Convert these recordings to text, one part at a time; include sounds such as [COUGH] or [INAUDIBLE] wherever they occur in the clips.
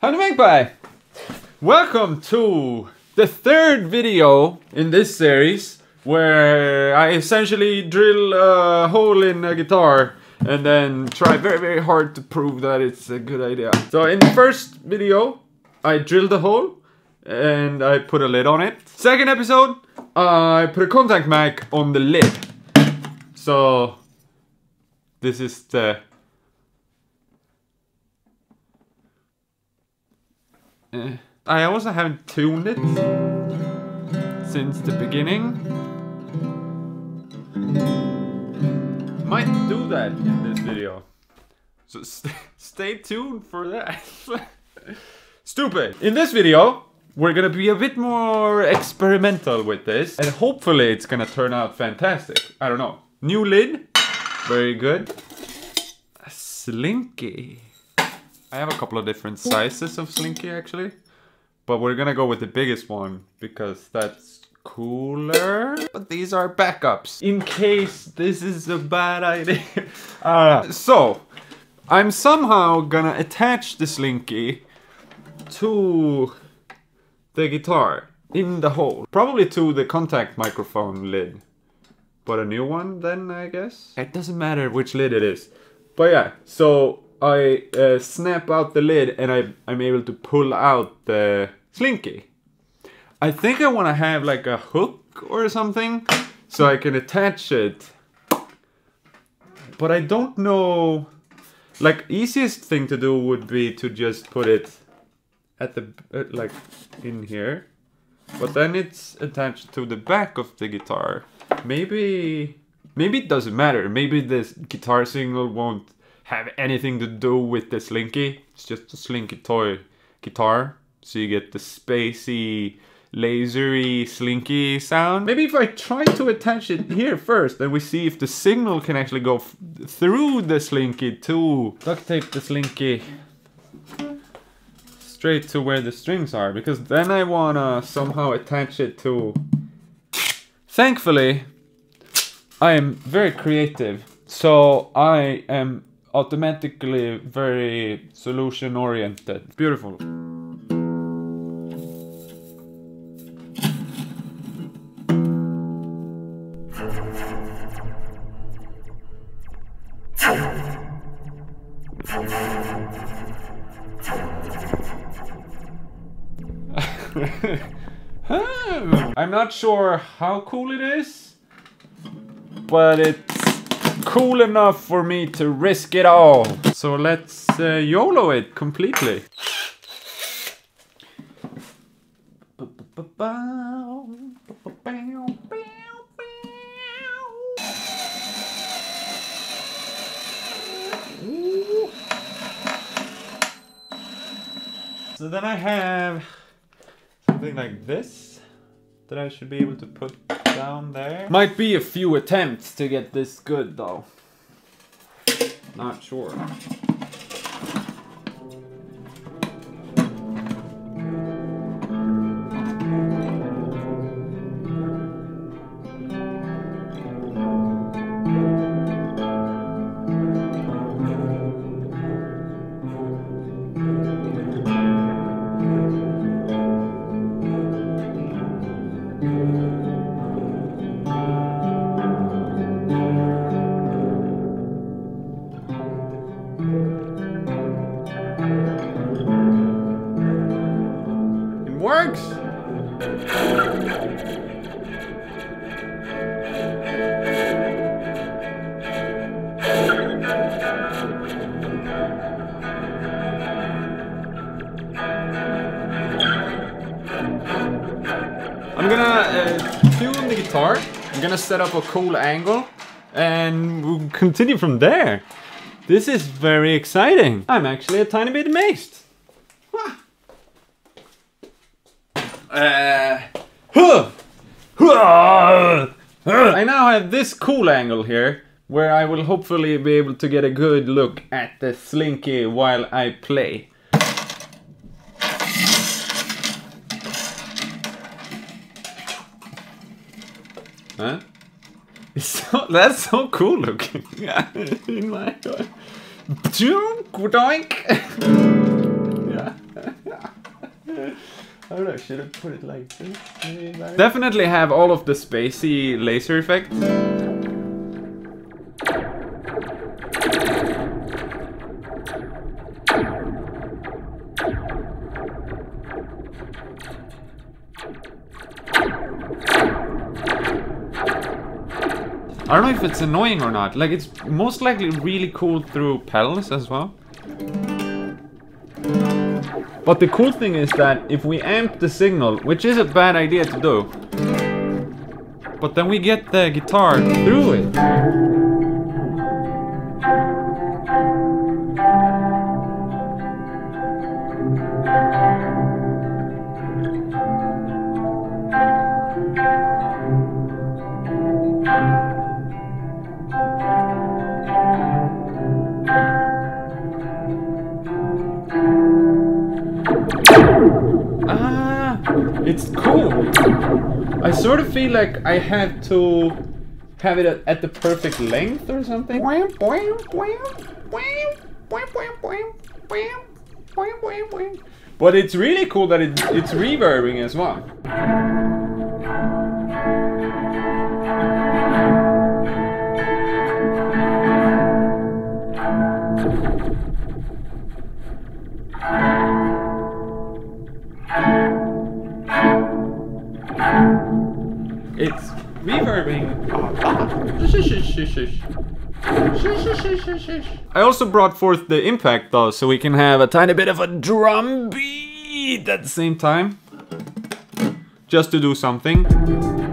Howdy Magpie! Welcome to the third video in this series where I essentially drill a hole in a guitar and then try very very hard to prove that it's a good idea. So in the first video I drilled a hole and I put a lid on it. Second episode I put a contact mic on the lid. So this is the Uh, I also haven't tuned it since the beginning. Might do that in this video. So [LAUGHS] st stay tuned for that. [LAUGHS] Stupid! In this video, we're gonna be a bit more experimental with this. And hopefully it's gonna turn out fantastic. I don't know. New lid. Very good. Slinky. I have a couple of different sizes of Slinky actually. But we're gonna go with the biggest one because that's cooler. But these are backups in case this is a bad idea. [LAUGHS] Uh, so, I'm somehow gonna attach the Slinky to the guitar in the hole. Probably to the contact microphone lid. But a new one then, I guess? It doesn't matter which lid it is. But yeah, so I uh, snap out the lid and I, I'm able to pull out the slinky. I think I want to have like a hook or something so I can attach it. But I don't know... Like, easiest thing to do would be to just put it at the, uh, like, in here. But then it's attached to the back of the guitar. Maybe, maybe it doesn't matter. Maybe this guitar signal won't have anything to do with the Slinky. It's just a Slinky toy guitar. So you get the spacey, lasery, slinky sound. Maybe if I try to attach it here first, then we see if the signal can actually go through the Slinky to duct tape the Slinky straight to where the strings are. Because then I wanna somehow attach it to... Thankfully, I am very creative. So I am automatically very solution oriented. Beautiful. [LAUGHS] Hmm. I'm not sure how cool it is, but it's cool enough for me to risk it all. So let's uh, YOLO it completely. So then I have something like this that I should be able to put down there. Might be a few attempts to get this good though. Not sure. I'm gonna set up a cool angle and we'll continue from there. This is very exciting. I'm actually a tiny bit amazed. Uh, I now have this cool angle here where I will hopefully be able to get a good look at the Slinky while I play. Huh? So, that's so cool looking. [LAUGHS] Yeah, In my... god. [LAUGHS] yeah. I don't know, should have put it like this? Definitely have all of the spacey laser effects. Don't know if it's annoying or not. Like, it's most likely really cool through pedals as well. But the cool thing is that if we amp the signal, which is a bad idea to do, but then we get the guitar through it. It's cool. I sort of feel like I have to have it at, at the perfect length or something. But it's really cool that it, it's reverbing as well. I also brought forth the impact though, so we can have a tiny bit of a drum beat at the same time. Just to do something.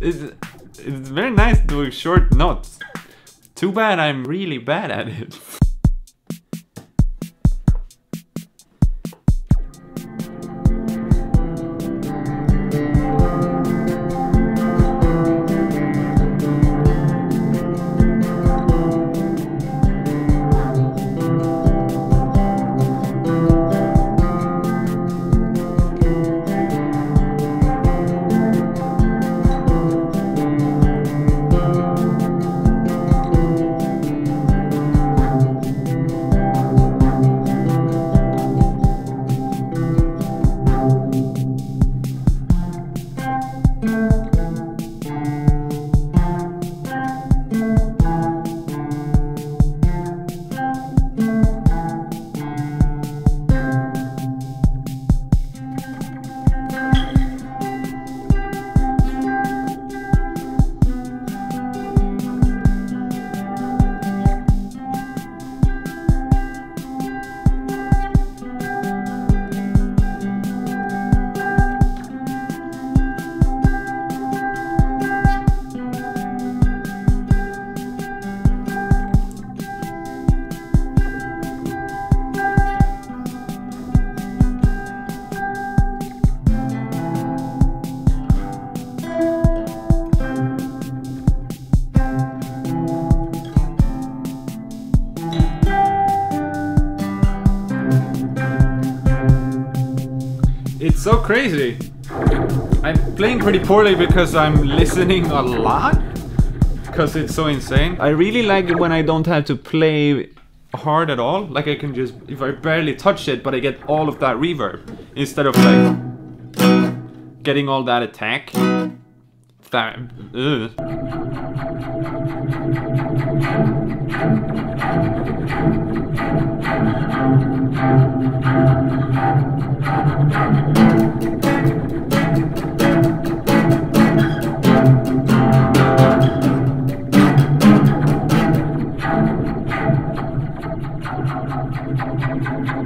It's very nice doing short notes. Too bad I'm really bad at it. [LAUGHS] so crazy. I'm playing pretty poorly because I'm listening a lot. Because it's so insane. I really like it when I don't have to play hard at all. Like I can just, if I barely touch it, but I get all of that reverb. Instead of like, getting all that attack. That, ugh.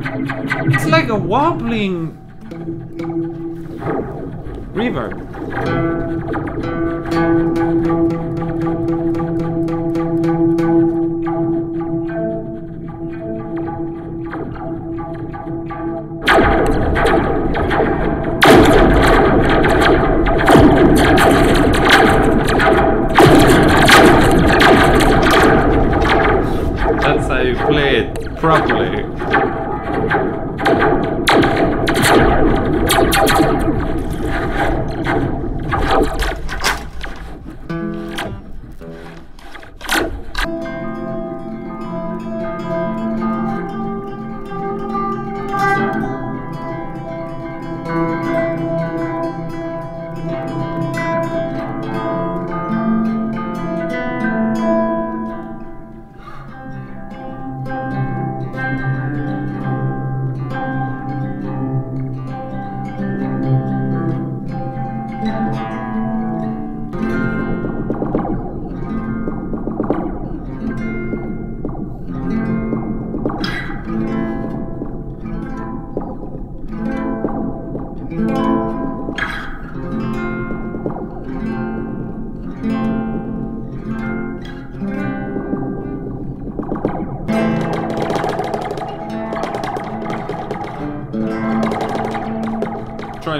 It's like a wobbling reverb. That's how you play it properly.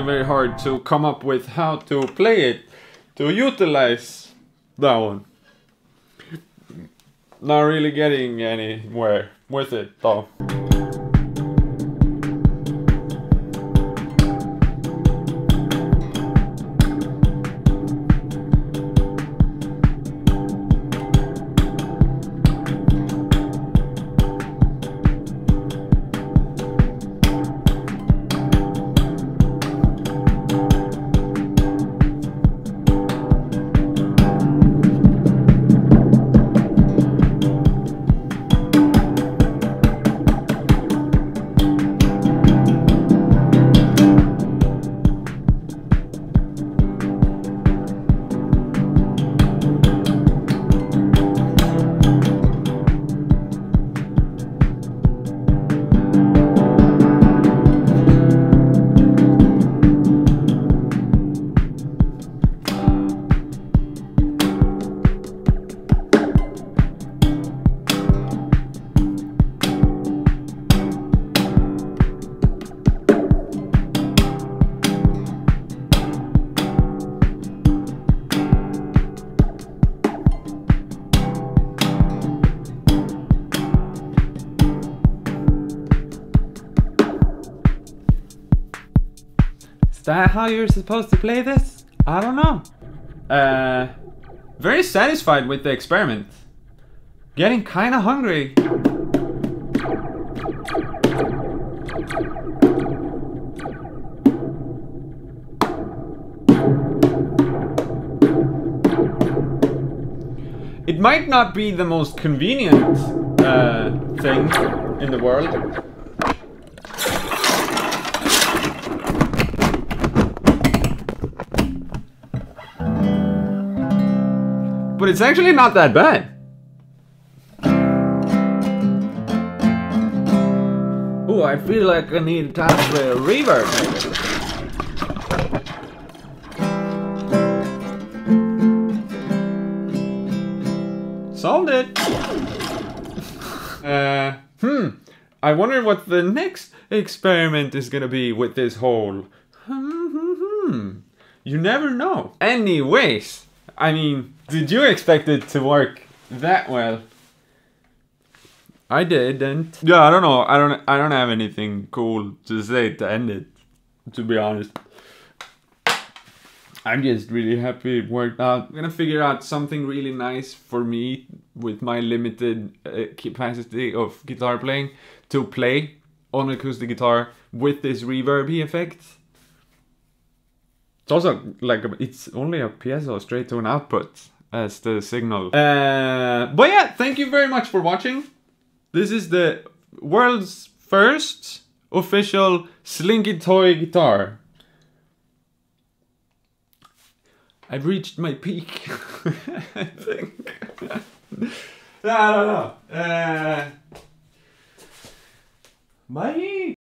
Trying very hard to come up with how to play it, to utilize that one. Not really getting anywhere with it though. That how you're supposed to play this? I don't know. Uh, very satisfied with the experiment. Getting kinda hungry. It might not be the most convenient uh, thing in the world, but it's actually not that bad. Oh, I feel like I need to have a reverb. Solved it. uh, hmm. I wonder what the next experiment is gonna be with this hole. Hmm, hmm, hmm. You never know. Anyways, I mean, did you expect it to work that well? I didn't. Yeah, I don't know. I don't. I don't have anything cool to say to end it. To be honest, I'm just really happy it worked out. I'm gonna figure out something really nice for me with my limited uh, capacity of guitar playing to play on acoustic guitar with this reverby effect. It's also like it's only a piezo straight tone output as the signal. Uh, but yeah, thank you very much for watching. This is the world's first official Slinky Toy guitar. I've reached my peak, [LAUGHS] I think. I don't know. Uh, bye.